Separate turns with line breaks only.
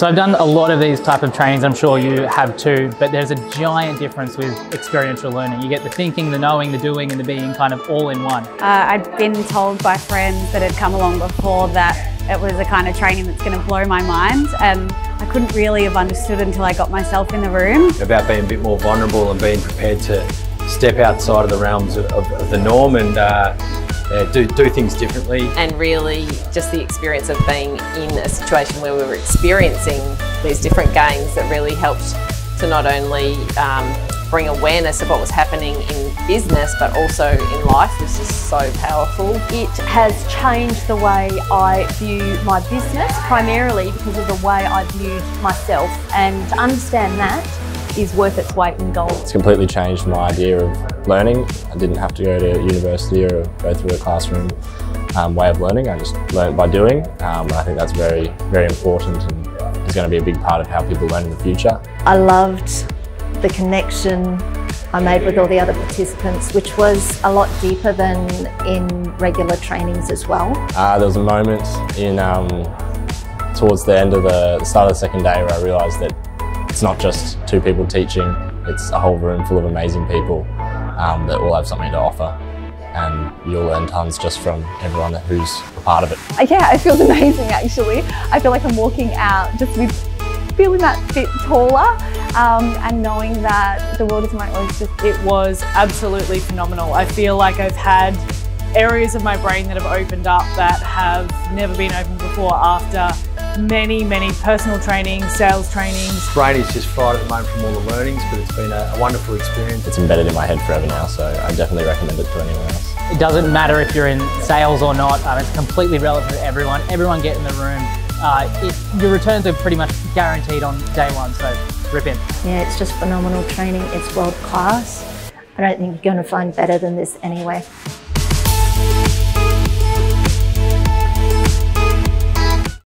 So I've done a lot of these type of trainings, I'm sure you have too, but there's a giant difference with experiential learning. You get the thinking, the knowing, the doing and the being kind of all in one.
Uh, I'd been told by friends that had come along before that it was a kind of training that's going to blow my mind and I couldn't really have understood until I got myself in the room.
About being a bit more vulnerable and being prepared to step outside of the realms of, of, of the norm and uh, uh, do, do things differently.
And really just the experience of being in a situation where we were experiencing these different games that really helped to not only um, bring awareness of what was happening in business but also in life was just so powerful.
It has changed the way I view my business primarily because of the way I viewed myself and to understand that is worth its weight in gold.
It's completely changed my idea of learning. I didn't have to go to university or go through a classroom um, way of learning. I just learned by doing. Um, and I think that's very, very important and is going to be a big part of how people learn in the future.
I loved the connection I made with all the other participants, which was a lot deeper than in regular trainings as well.
Uh, there was a moment in um, towards the end of the, the start of the second day where I realised that it's not just two people teaching, it's a whole room full of amazing people um, that all have something to offer and you'll learn tons just from everyone who's a part of it.
Yeah, it feels amazing actually. I feel like I'm walking out just with feeling that bit taller um, and knowing that the world is my oyster.
It was absolutely phenomenal. I feel like I've had areas of my brain that have opened up that have never been opened before after many, many personal trainings, sales trainings.
Brain is just fried at the moment from all the learnings, but it's been a, a wonderful experience.
It's embedded in my head forever now, so I definitely recommend it to anyone else.
It doesn't matter if you're in sales or not, um, it's completely relevant to everyone. Everyone get in the room. Uh, it, your returns are pretty much guaranteed on day one, so rip in.
Yeah, it's just phenomenal training. It's world class. I don't think you're going to find better than this anyway.